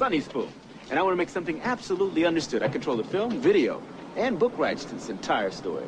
Sonny Spoon. And I want to make something absolutely understood. I control the film, video, and book rights to this entire story.